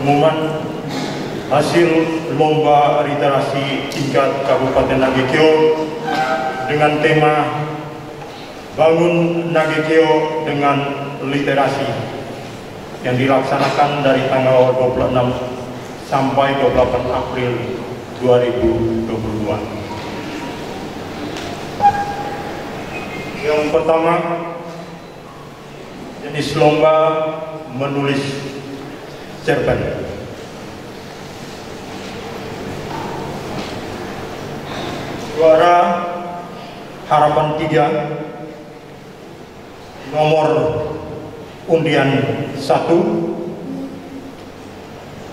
pengumuman hasil lomba literasi tingkat Kabupaten Nagekeo dengan tema Bangun Nagekeo dengan Literasi yang dilaksanakan dari tanggal 26 sampai 28 April 2022. Yang pertama, jenis lomba menulis cerpen. Juara harapan tiga nomor undian satu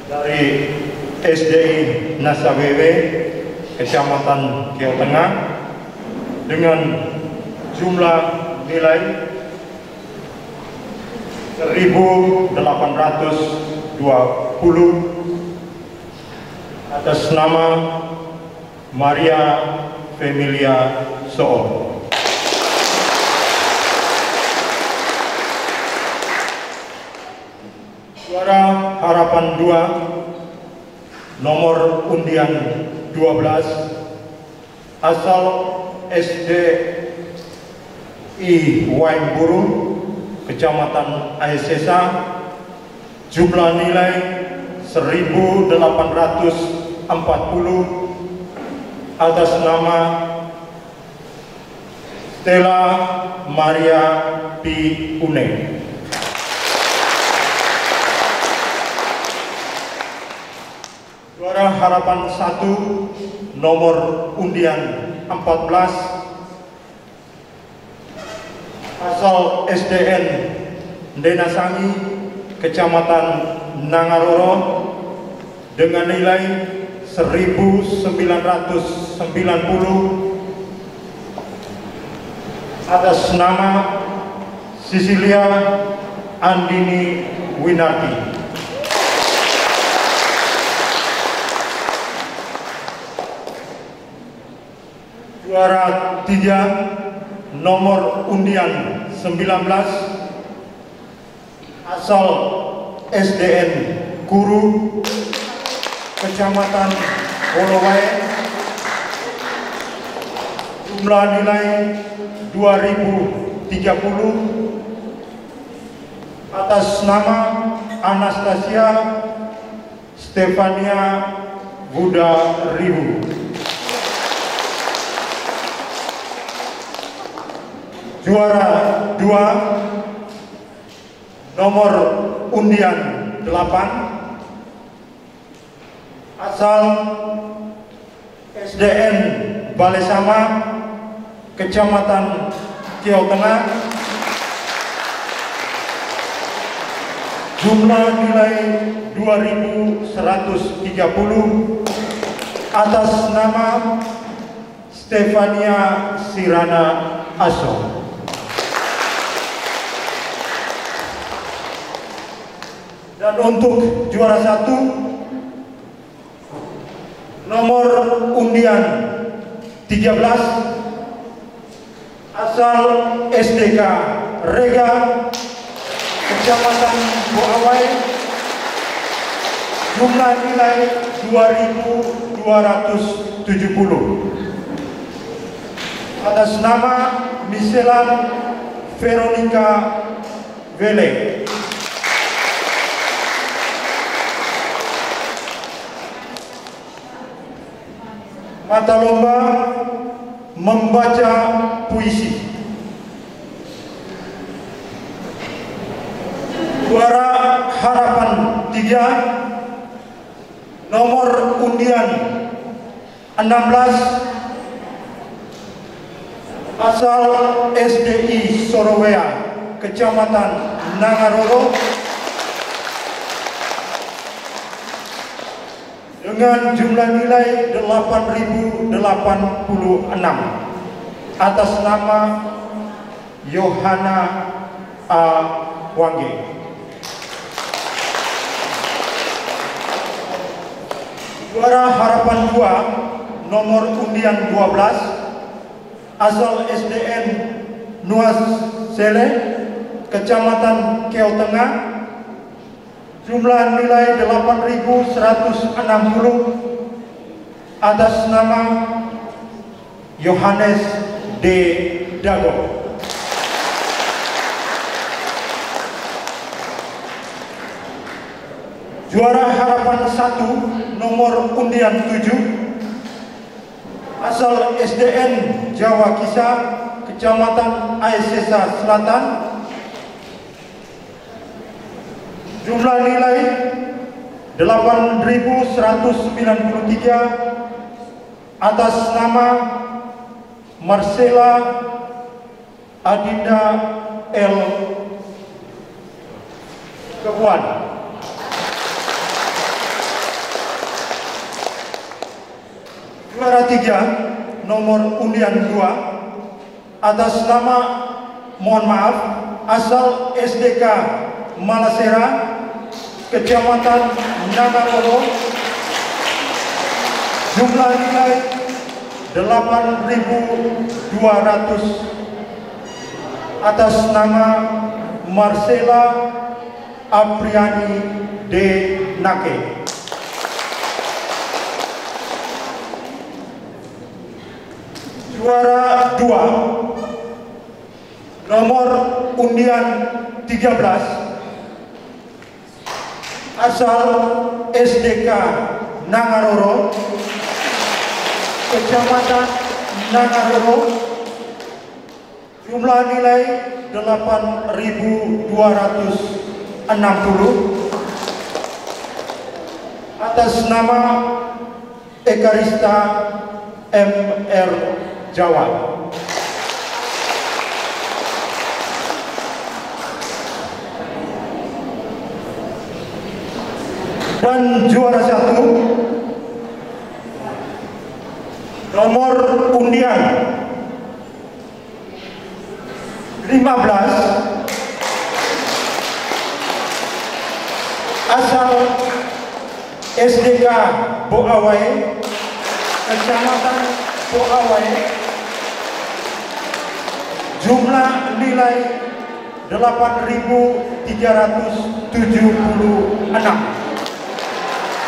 dari SDI Nasawewe Kecamatan Kiau Tengah dengan jumlah nilai 1820 atas nama Maria Familia Soor. Suara Harapan 2 nomor undian 12 asal SD I Wainburu Kecamatan Aesesa jumlah nilai 1840 atas nama Stella Maria P. Une. Suara Harapan 1 nomor undian 14 asal SDN Denasangi Kecamatan Nangaroro dengan nilai 1990 atas nama Sisilia Andini Winarti. Juara tiga nomor undian 19 asal SDN Guru Kecamatan Polowai jumlah nilai 2030 atas nama Anastasia Stefania Buddha Ribu. Juara dua nomor undian 8 asal SDN Balai Sama Kecamatan Kiau Tengah. Jumlah nilai 2130 atas nama Stefania Sirana Aso. Dan untuk juara satu nomor undian 13 asal SDK Rega Kecamatan Boawai jumlah nilai 2270 atas nama Miselan Veronica Vele mata lomba membaca puisi. Juara harapan tiga nomor undian 16 asal SDI Sorowea Kecamatan Nangaroro dengan jumlah nilai 8086 atas nama Yohana A. Wange. Juara Harapan 2 nomor undian 12 asal SDN Nuas Sele Kecamatan Keo Tengah Jumlah nilai 8160 atas nama Yohanes D. Dago. Juara harapan satu nomor undian 7 asal SDN Jawa Kisah Kecamatan Aisesa Selatan jumlah nilai 8193 atas nama Marcela Adinda L. Kepuan. Juara tiga, nomor undian dua, atas nama, mohon maaf, asal SDK Malasera, Kecamatan Nagaroro, jumlah nilai 8.200 atas nama Marcela Apriani D. Nake. Juara dua nomor undian 13 asal SDK Nangaroro Kecamatan Nangaroro jumlah nilai 8.260 atas nama Ekarista MR Jawa. Dan juara satu nomor undian 15 asal SDK Boawai Kecamatan Boawai jumlah nilai 8.376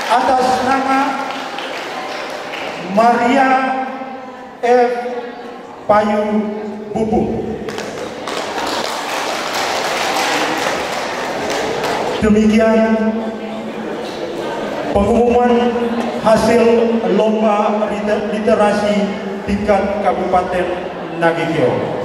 atas nama Maria F. Payu Bubung. Demikian pengumuman hasil lomba literasi tingkat Kabupaten Nagekeo.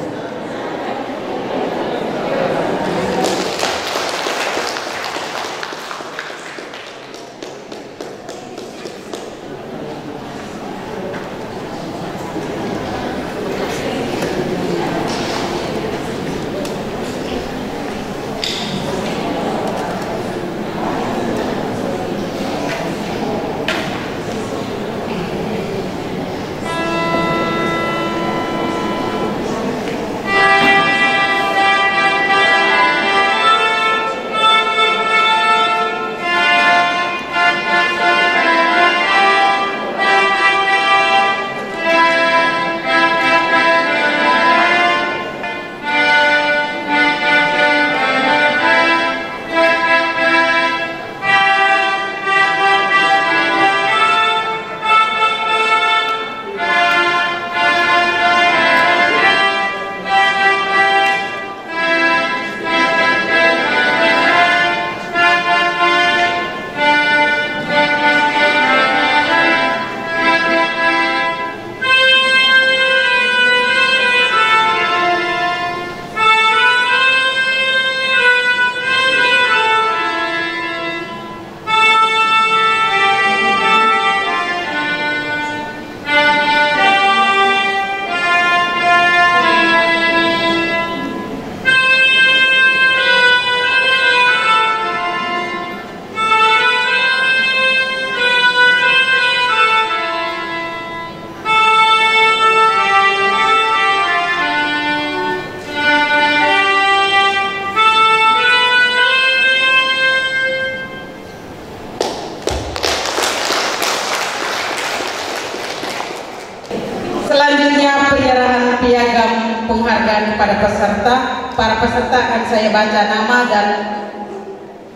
Penyerahan piagam penghargaan kepada peserta. Para peserta akan saya baca nama dan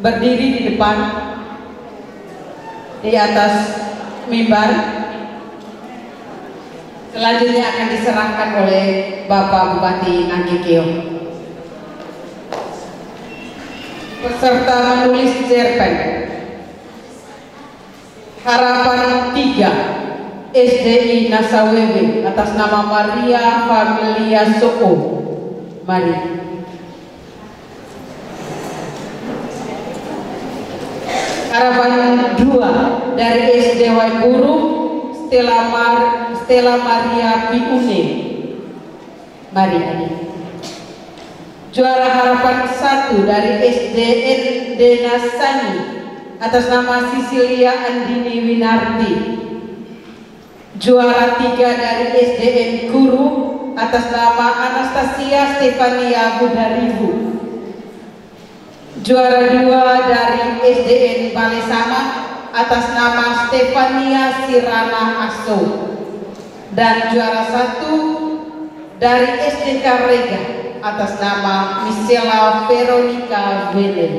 berdiri di depan di atas mimbar. Selanjutnya akan diserahkan oleh Bapak Bupati Nangkikio. Peserta menulis cerpen. Harapan 3 SDI Nasawewe atas nama Maria Familia Soko. Mari. harapan dua dari SD Waiburu Stella, Mar Stella Maria Biune mari juara harapan satu dari SDN Denasani atas nama Sisilia Andini Winarti juara tiga dari SDN Guru atas nama Anastasia Stefania Budaribu Juara dua dari SDN Balesama atas nama Stefania Sirana Aso. Dan juara satu dari SDK Rega atas nama Michela Veronica Velen.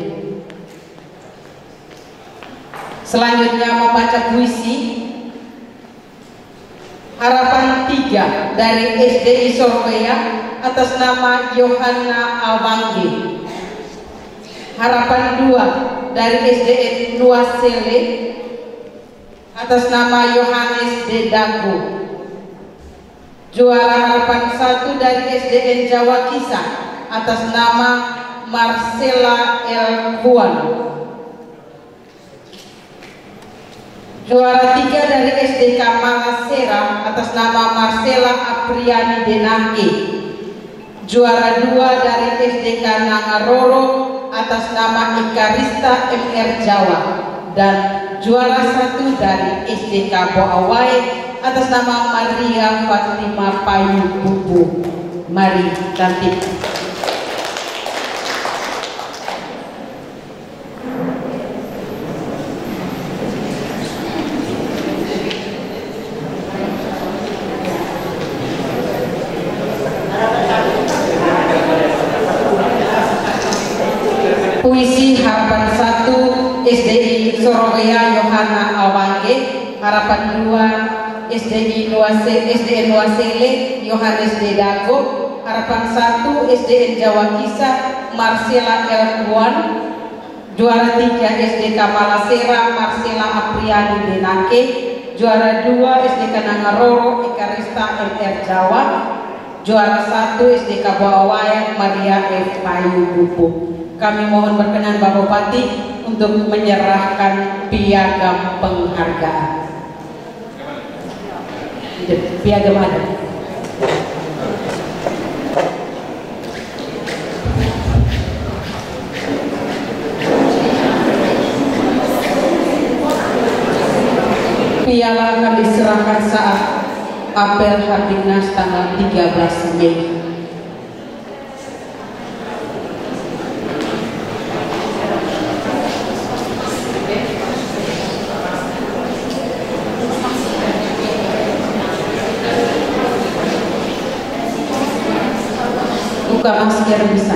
Selanjutnya membaca puisi Harapan tiga dari SDI Surabaya atas nama Yohana Awangge harapan dua dari SDN Nuasele atas nama Yohanes Dedago juara harapan satu dari SDN Jawa Kisah atas nama Marcela El Juan juara tiga dari SDK Malasera atas nama Marcela Apriani Denake juara dua dari SDK Nangaroro atas nama Ikarista MR Jawa dan juara satu dari SDK Boawai atas nama Maria Fatima Payu Bubu. Mari cantik. Puisi harapan satu SDI Surabaya Yohana Awange. Harapan dua SDI Nuase SDN Nuasele Yohanes Dedago harapan satu SDN Jawa Kisah Marcela Elkuan juara tiga SDK Malasera Marcela Apriani Denake. Juara dua SDK Nangaroro Ikarista MR Jawa. Juara satu SDK Bawawayang Maria F. Payu Bubu kami mohon berkenan Bapak Bupati untuk menyerahkan piagam penghargaan. Piagam ada. Piala akan diserahkan saat apel Hardingnas tanggal 13 Mei bisa kok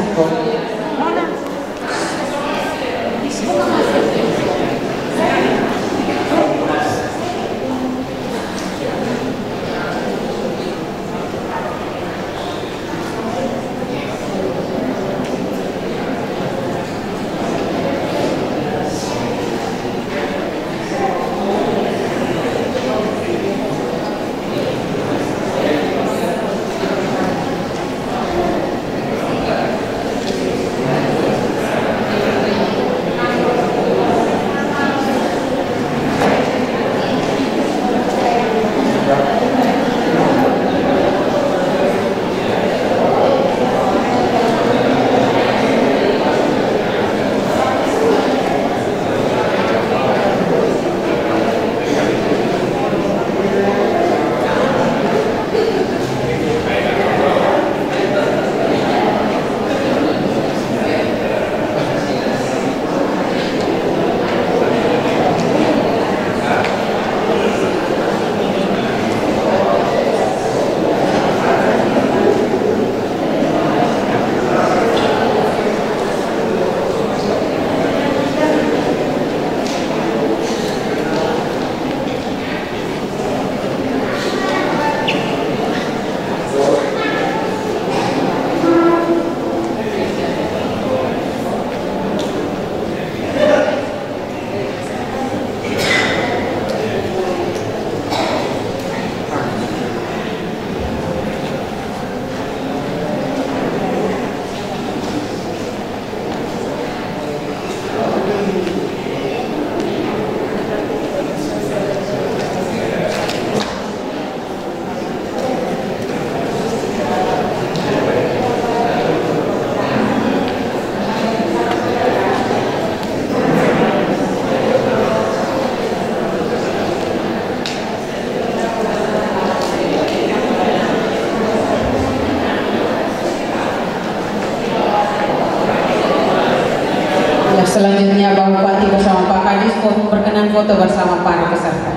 berkenan foto bersama para peserta.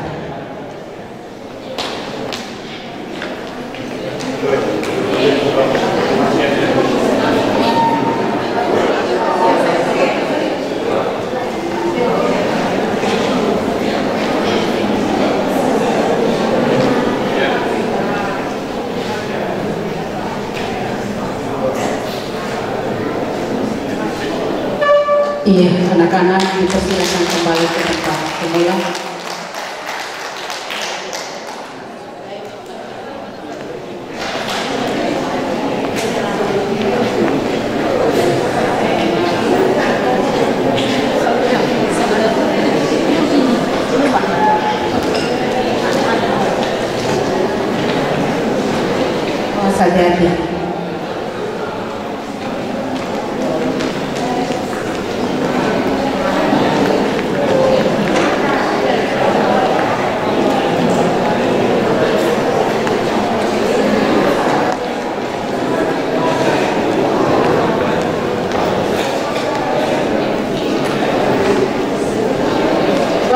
Iya, anak-anak dipersilakan kembali ke tempat semula.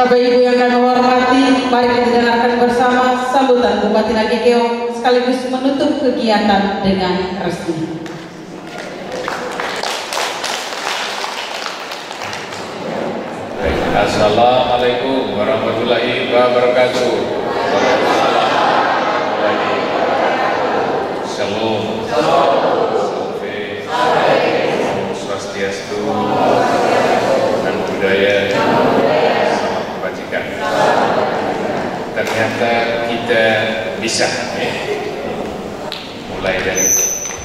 Bapak Ibu yang kami hormati, mari kita dengarkan bersama sambutan Bupati Nagekeo sekaligus menutup kegiatan dengan resmi. Baik. Assalamualaikum warahmatullahi wabarakatuh. Shalom. Salve. Om Swastiastu. Dan budaya. Salam kebajikan. Ternyata kita bisa ya. mulai dari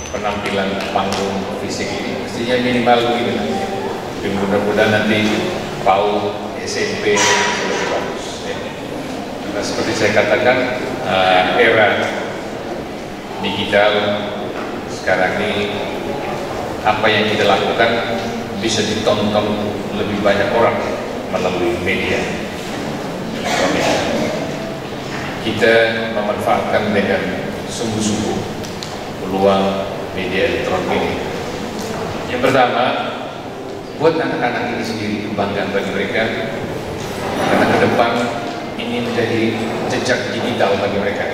penampilan panggung fisik ini mestinya minimal begini ya. Tapi mudah-mudahan nanti PAU SMP lebih bagus. ya. Karena seperti saya katakan eh, era digital sekarang ini apa yang kita lakukan bisa ditonton lebih banyak orang melalui media. Kita memanfaatkan dengan sungguh-sungguh peluang media elektronik ini. Yang pertama, buat anak-anak ini sendiri kebanggaan bagi mereka. Karena ke depan ini menjadi jejak digital bagi mereka.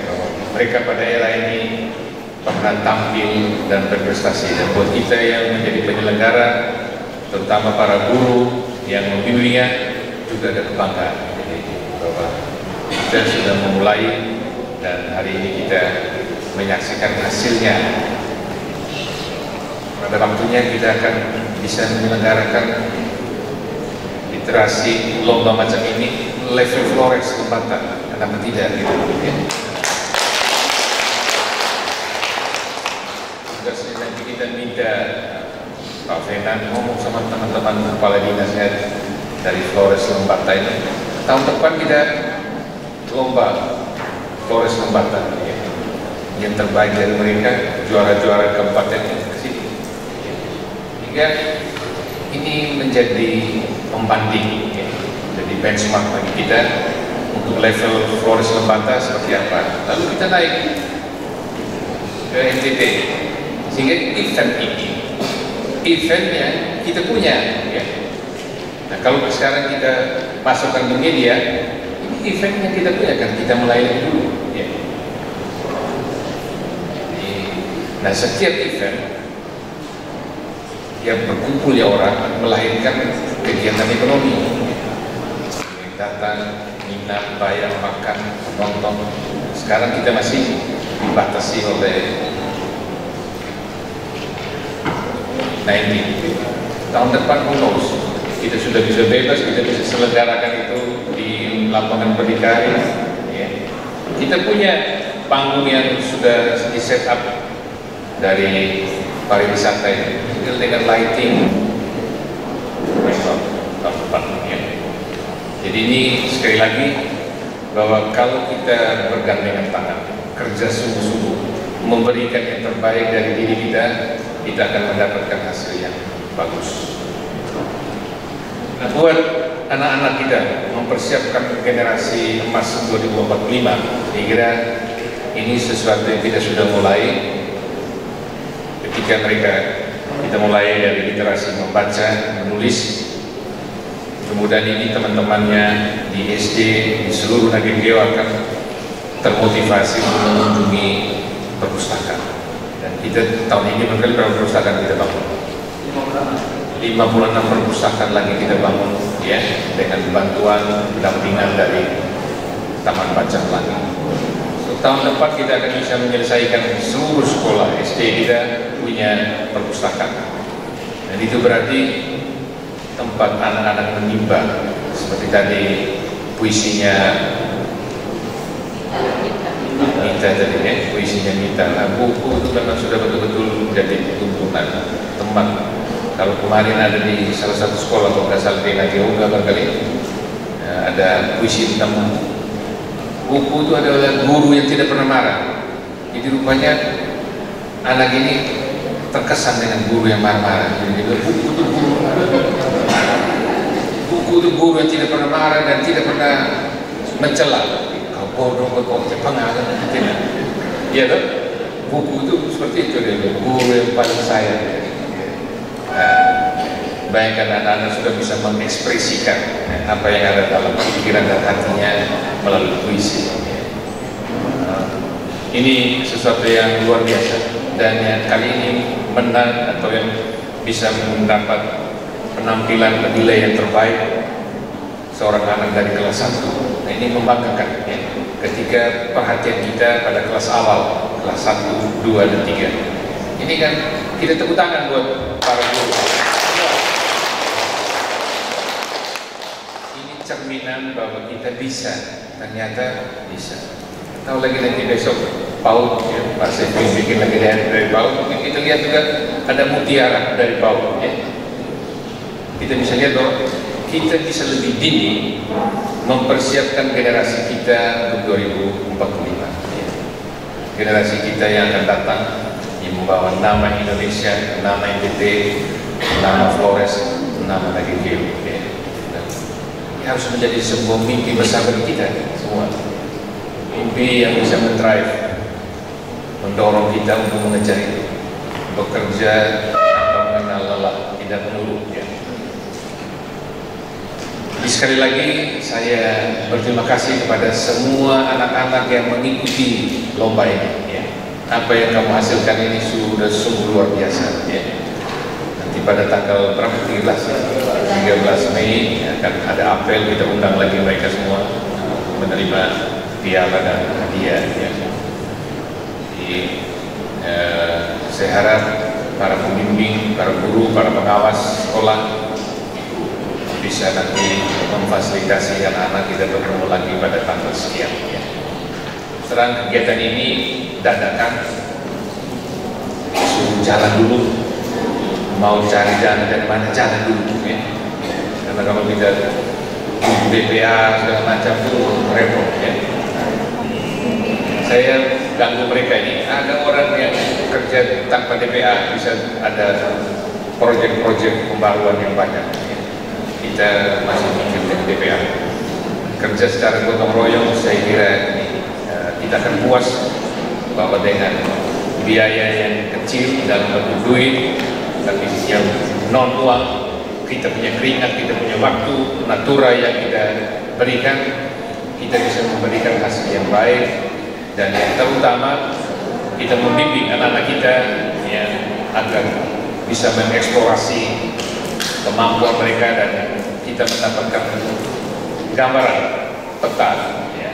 Mereka pada era ini pernah tampil dan berprestasi. Dan buat kita yang menjadi penyelenggara terutama para guru yang membimbingnya juga ada kebanggaan kita sudah memulai dan hari ini kita menyaksikan hasilnya. Pada waktunya kita akan bisa menyelenggarakan literasi lomba macam ini level Flores Lembata kenapa tidak gitu. Ya. Juga nanti kita minta Pak Fenan ngomong sama teman-teman kepala dinasnya dari Flores Lembata ini. Tahun depan kita lomba Flores Lembata ya. yang terbaik dari mereka juara-juara kabupaten ke sini sehingga ini menjadi pembanding ya. jadi benchmark bagi kita untuk level Flores Lembata seperti apa lalu kita naik ke NTT sehingga event ini eventnya kita punya ya. nah kalau sekarang kita masukkan ke media eventnya kita punya kan kita mulai dari dulu ya. Nah setiap event yang berkumpul ya orang melahirkan kegiatan ekonomi. Datang, minat, bayar, makan, nonton. Sekarang kita masih dibatasi oleh 19. Tahun depan who? Kita sudah bisa bebas, kita bisa selenggarakan itu di lapangan berdikari. Ya. Kita punya panggung yang sudah di set up dari pariwisata tinggal dengan lighting ya. jadi ini sekali lagi bahwa kalau kita bergandengan tangan kerja sungguh-sungguh memberikan yang terbaik dari diri kita kita akan mendapatkan hasil yang bagus nah buat anak-anak kita mempersiapkan generasi emas 2045 saya kira ini sesuatu yang kita sudah mulai. Ketika mereka kita mulai dari literasi membaca, menulis kemudian ini teman-temannya di SD di seluruh negeri Geo akan termotivasi untuk mengunjungi perpustakaan. Dan kita tahun ini berapa perpustakaan kita bangun 56 perpustakaan lagi kita bangun ya dengan bantuan pendampingan dari Taman Baca lagi tahun depan kita akan bisa menyelesaikan seluruh sekolah SD kita punya perpustakaan. Dan itu berarti tempat anak-anak menimba seperti tadi puisinya Nita tadi ya puisinya Nita. Nah, buku itu memang sudah betul-betul menjadi tuntunan teman kalau kemarin ada di salah satu sekolah kalau nggak salah di Yoga barangkali ya, ada puisi tentang buku itu adalah guru yang tidak pernah marah. Jadi rupanya anak ini terkesan dengan guru yang marah-marah. Jadi buku itu guru. Buku itu guru yang tidak pernah marah dan tidak pernah mencela. Kau bodoh kau Jepang akan tidak iya tuh buku itu seperti itu dia guru yang paling sayang bayangkan anak-anak sudah bisa mengekspresikan apa yang ada dalam pikiran dan hatinya melalui puisi. Uh, ini sesuatu yang luar biasa dan yang kali ini menang atau yang bisa mendapat penampilan nilai yang terbaik seorang anak dari kelas 1 nah, ini membanggakan ya. ketika perhatian kita pada kelas awal kelas 1, 2, dan 3 ini kan kita tepuk tangan buat para guru. Ini cerminan bahwa kita bisa. Ternyata bisa. Tahu lagi nanti besok paut ya Pak Sefi bikin lagi dari paut mungkin kita lihat juga ada mutiara dari paut ya. Kita bisa lihat bahwa kita bisa lebih dini mempersiapkan generasi kita untuk 2045 ya. generasi kita yang akan datang membawa nama Indonesia nama NTT nama Flores nama Nagegeo harus menjadi sebuah mimpi besar bagi kita semua mimpi yang bisa mendrive mendorong kita untuk mengejar itu bekerja tanpa mengenal lelah tidak mengeluh ya. Jadi sekali lagi saya berterima kasih kepada semua anak-anak yang mengikuti lomba ini ya. Apa yang kamu hasilkan ini sudah sungguh luar biasa ya pada tanggal berapa 13 13 Mei akan ada apel kita undang lagi mereka semua menerima piala dan hadiah ya. Jadi eh, saya harap para pembimbing, para guru, para pengawas sekolah bisa nanti memfasilitasi anak-anak kita bertemu lagi pada tanggal sekian ya. Serang kegiatan ini dadakan. Suruh jalan dulu. Mau cari dana dari mana jalan dulu ya. Karena kalau kita BPA segala macam itu repot ya. Saya ganggu mereka ini. Ada orang yang kerja tanpa DPA bisa ada proyek-proyek pembaruan yang banyak ya. kita masih mikir DPA kerja secara gotong royong saya kira kita akan puas bahwa dengan biaya yang kecil dalam bentuk duit tapi yang non uang kita punya keringat, kita punya waktu, natura yang kita berikan kita bisa memberikan hasil yang baik. Dan yang terutama kita membimbing anak-anak kita ya, agar bisa mengeksplorasi kemampuan mereka dan kita mendapatkan gambaran peta ya,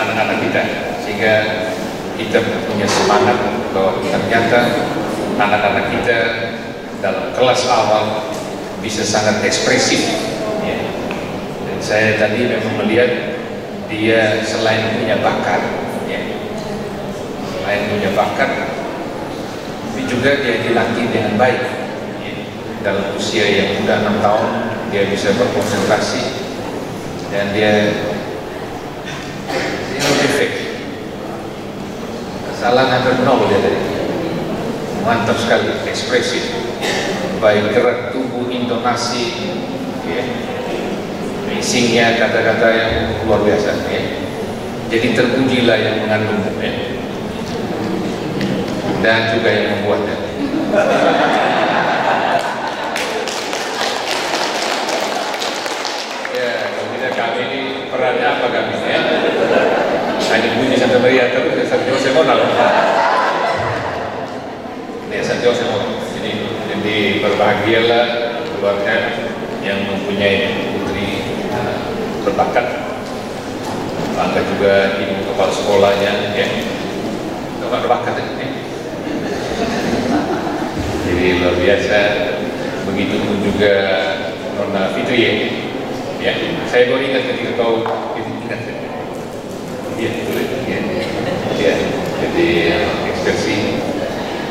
anak-anak kita sehingga kita punya semangat bahwa ternyata anak-anak kita dalam kelas awal bisa sangat ekspresif ya. dan saya tadi memang melihat dia selain punya bakat ya, selain punya bakat tapi juga dia dilatih dengan baik ya. dalam usia yang sudah enam tahun dia bisa berkonsentrasi dan dia kesalahan hampir nol dia tadi mantap sekali ekspresif baik gerak tubuh, intonasi, ya, mixingnya kata-kata yang luar biasa. Ya. Jadi terpujilah yang mengandung ya. dan juga yang membuatnya. ibaratnya apa kami ya hanya bunyi Santa Maria terus ya San Jose Monal ya San Jose Monal jadi jadi berbahagialah keluarga yang mempunyai putri uh, berbakat. Bangga juga ibu kepala sekolahnya ya. Bapak berbakat ya. Jadi luar biasa. Begitu pun juga Nona Fitri ya. Ya saya baru ingat ketika kau ingat iya boleh ya ya jadi ekspresi.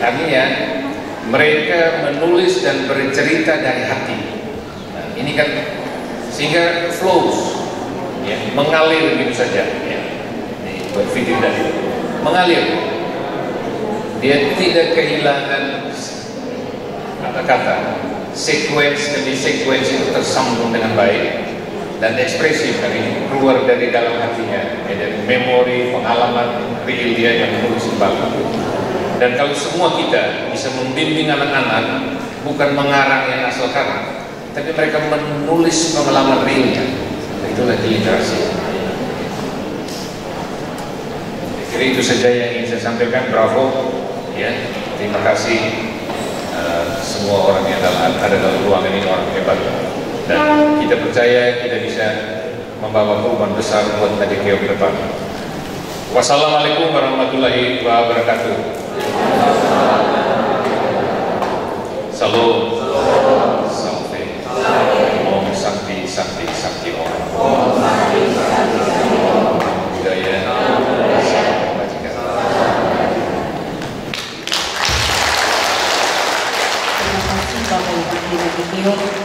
Artinya mereka menulis dan bercerita dari hati. Nah, ini kan sehingga flows ya mengalir gitu saja ya. Fitri tadi. Mengalir. Dia tidak kehilangan kata-kata sequence demi sequence itu tersambung dengan baik dan ekspresif dari keluar dari dalam hatinya ya, memori pengalaman real dia yang menulis kembali dan kalau semua kita bisa membimbing anak-anak bukan mengarang yang asal karang tapi mereka menulis pengalaman realnya. Itulah literasi. Kira itu saja yang ingin saya sampaikan. Bravo. Ya terima kasih uh, semua orang yang ada dalam ruangan ini orang hebat dan kita percaya kita bisa membawa perubahan besar buat adik ke depan. Wassalamualaikum warahmatullahi wabarakatuh. Salam. Sampai. Om